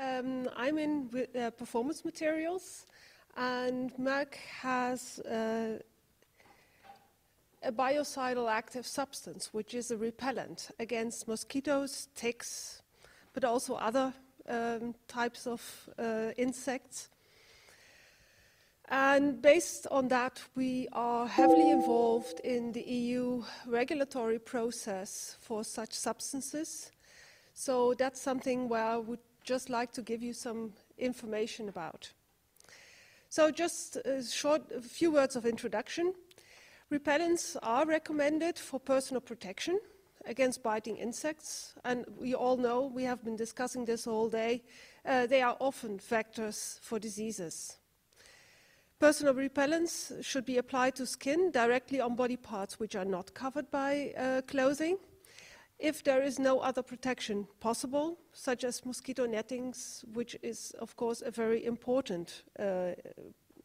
Um, I'm in uh, performance materials, and Merck has uh, a biocidal active substance, which is a repellent against mosquitoes, ticks, but also other um, types of uh, insects. And based on that, we are heavily involved in the EU regulatory process for such substances. So that's something where I would just like to give you some information about. So just a short, a few words of introduction. Repellents are recommended for personal protection against biting insects, and we all know, we have been discussing this all day, uh, they are often vectors for diseases. Personal repellents should be applied to skin directly on body parts which are not covered by uh, clothing. If there is no other protection possible, such as mosquito nettings, which is, of course, a very important uh,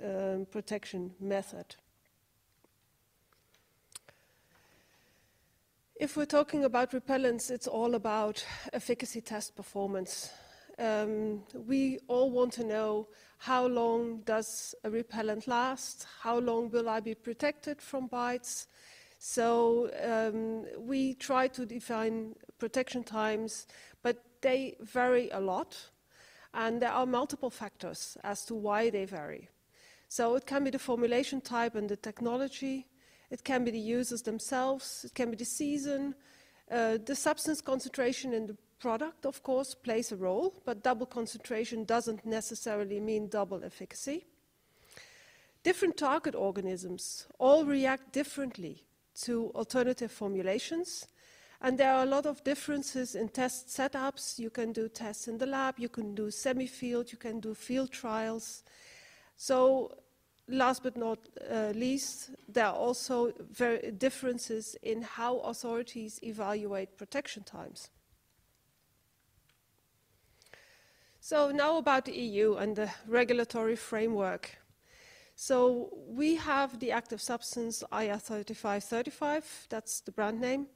uh, protection method. If we're talking about repellents, it's all about efficacy test performance. Um, we all want to know how long does a repellent last, how long will I be protected from bites. So um, we try to define protection times, but they vary a lot. And there are multiple factors as to why they vary. So it can be the formulation type and the technology, it can be the users themselves, it can be the season, uh, the substance concentration in the product, of course, plays a role, but double concentration doesn't necessarily mean double efficacy. Different target organisms all react differently to alternative formulations, and there are a lot of differences in test setups. You can do tests in the lab, you can do semi-field, you can do field trials. So last but not uh, least, there are also very differences in how authorities evaluate protection times. So now about the EU and the regulatory framework. So we have the active substance IR 3535, that's the brand name,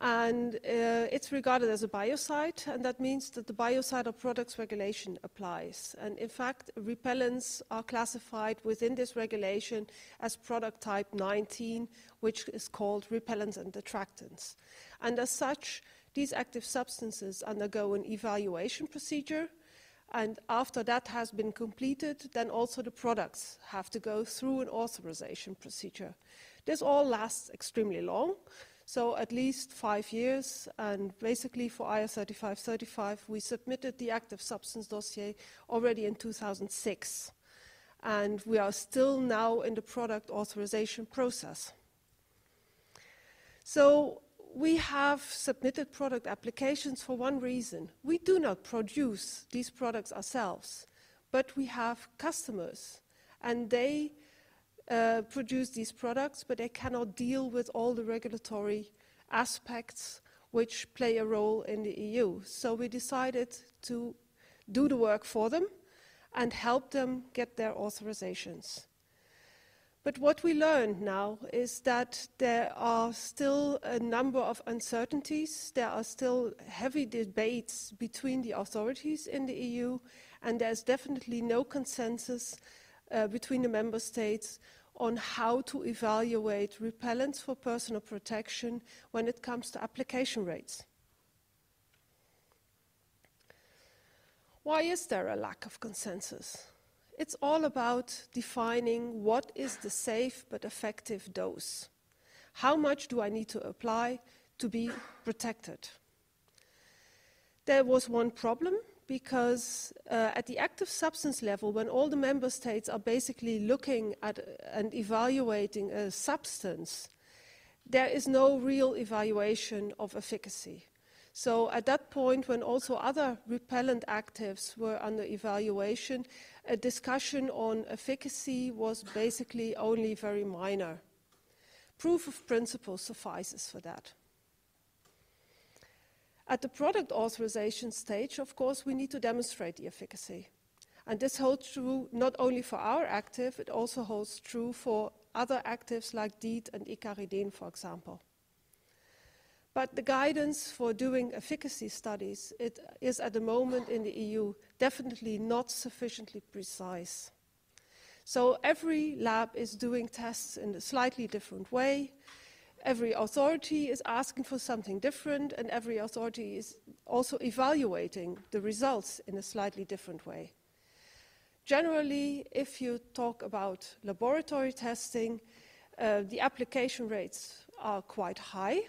and uh, it's regarded as a biocide, and that means that the biocidal products regulation applies. And in fact, repellents are classified within this regulation as product type 19, which is called repellents and attractants. And as such, these active substances undergo an evaluation procedure and after that has been completed, then also the products have to go through an authorization procedure. This all lasts extremely long, so at least five years. And basically for IR 3535, we submitted the active substance dossier already in 2006. And we are still now in the product authorization process. So we have submitted product applications for one reason. We do not produce these products ourselves, but we have customers, and they uh, produce these products, but they cannot deal with all the regulatory aspects which play a role in the EU. So we decided to do the work for them and help them get their authorizations. But what we learned now is that there are still a number of uncertainties. There are still heavy debates between the authorities in the EU, and there's definitely no consensus uh, between the member states on how to evaluate repellents for personal protection when it comes to application rates. Why is there a lack of consensus? It's all about defining what is the safe but effective dose. How much do I need to apply to be protected? There was one problem because uh, at the active substance level, when all the member states are basically looking at and evaluating a substance, there is no real evaluation of efficacy. So at that point, when also other repellent actives were under evaluation, a discussion on efficacy was basically only very minor. Proof of principle suffices for that. At the product authorization stage, of course, we need to demonstrate the efficacy. And this holds true not only for our active, it also holds true for other actives like DEET and icaridin, for example. But the guidance for doing efficacy studies is at the moment in the EU definitely not sufficiently precise. So every lab is doing tests in a slightly different way. Every authority is asking for something different, and every authority is also evaluating the results in a slightly different way. Generally, if you talk about laboratory testing, uh, the application rates are quite high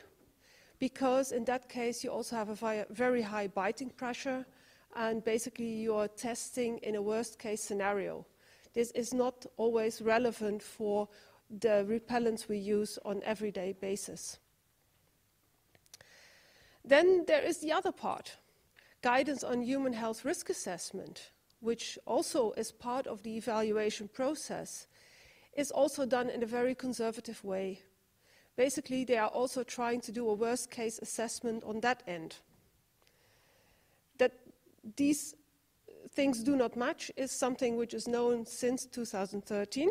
because in that case you also have a very high biting pressure and basically you are testing in a worst case scenario. This is not always relevant for the repellents we use on everyday basis. Then there is the other part, guidance on human health risk assessment, which also is part of the evaluation process, is also done in a very conservative way. Basically, they are also trying to do a worst case assessment on that end. That these things do not match is something which is known since 2013.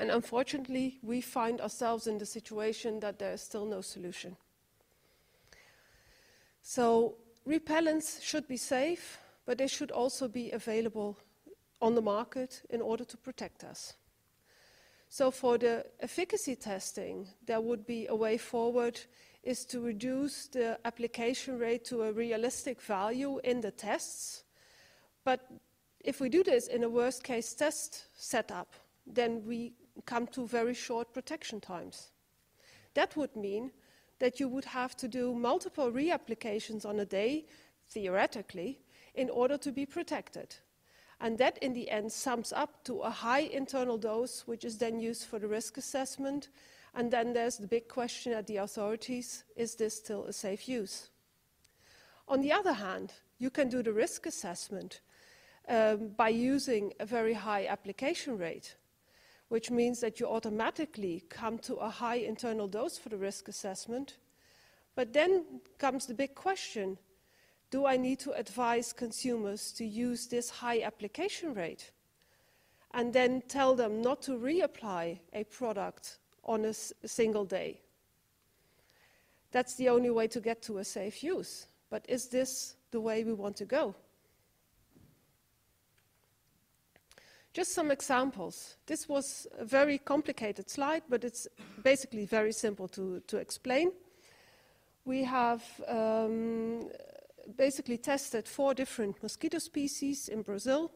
And unfortunately, we find ourselves in the situation that there is still no solution. So, repellents should be safe, but they should also be available on the market in order to protect us. So for the efficacy testing, there would be a way forward is to reduce the application rate to a realistic value in the tests. But if we do this in a worst case test setup, then we come to very short protection times. That would mean that you would have to do multiple reapplications on a day, theoretically, in order to be protected. And that in the end sums up to a high internal dose, which is then used for the risk assessment. And then there's the big question at the authorities, is this still a safe use? On the other hand, you can do the risk assessment um, by using a very high application rate, which means that you automatically come to a high internal dose for the risk assessment. But then comes the big question, do I need to advise consumers to use this high application rate? And then tell them not to reapply a product on a, single day. That's the only way to get to a safe use. But is this the way we want to go? Just some examples. This was a very complicated slide, but it's basically very simple to, to explain. We have um, basically tested four different mosquito species in Brazil.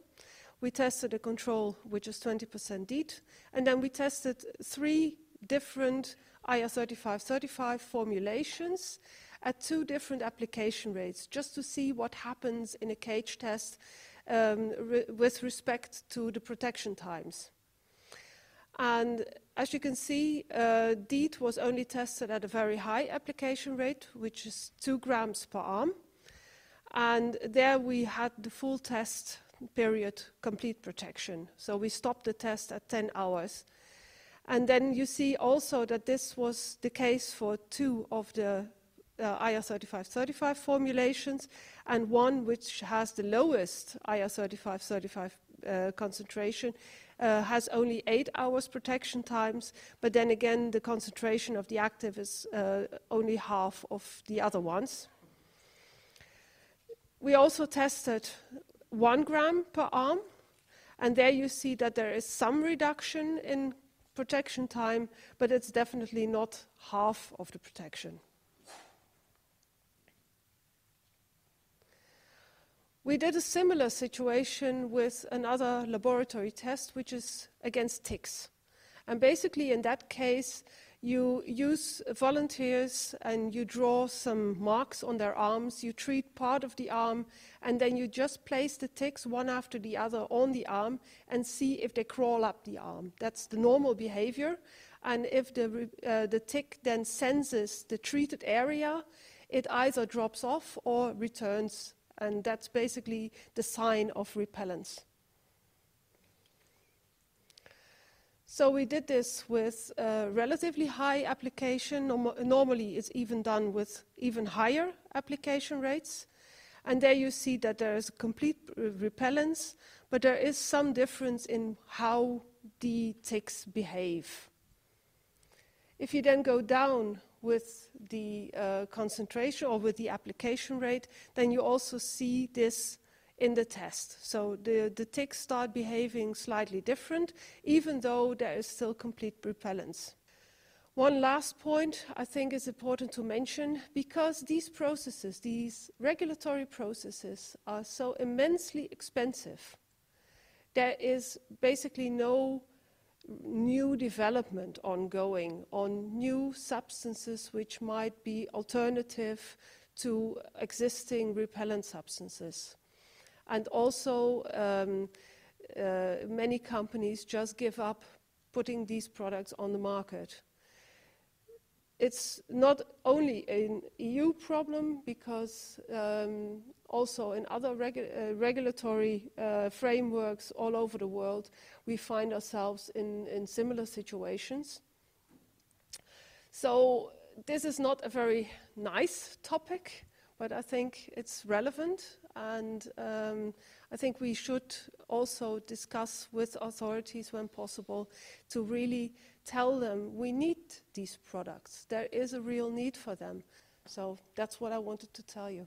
We tested a control which is 20% DEET, and then we tested three different IR3535 formulations at two different application rates, just to see what happens in a cage test um, re with respect to the protection times. And as you can see, uh, DEET was only tested at a very high application rate, which is two grams per arm. And there we had the full test period complete protection. So we stopped the test at 10 hours. And then you see also that this was the case for two of the uh, IR3535 formulations and one which has the lowest IR3535 uh, concentration uh, has only eight hours protection times, but then again the concentration of the active is uh, only half of the other ones. We also tested one gram per arm, and there you see that there is some reduction in protection time, but it's definitely not half of the protection. We did a similar situation with another laboratory test, which is against ticks. And basically, in that case, you use volunteers and you draw some marks on their arms, you treat part of the arm, and then you just place the ticks one after the other on the arm and see if they crawl up the arm. That's the normal behavior. And if the, uh, the tick then senses the treated area, it either drops off or returns. And that's basically the sign of repellence. So we did this with relatively high application. Normally, it's even done with even higher application rates. And there you see that there is a complete repellence, but there is some difference in how the ticks behave. If you then go down with the uh, concentration or with the application rate, then you also see this in the test. So the, the ticks start behaving slightly different, even though there is still complete repellence. One last point I think is important to mention because these processes, these regulatory processes, are so immensely expensive. There is basically no new development ongoing on new substances which might be alternative to existing repellent substances. And also, um, uh, many companies just give up putting these products on the market. It's not only an EU problem because um, also in other regu uh, regulatory uh, frameworks all over the world, we find ourselves in, in similar situations. So this is not a very nice topic, but I think it's relevant and um, I think we should also discuss with authorities when possible to really tell them we need these products. There is a real need for them. So that's what I wanted to tell you.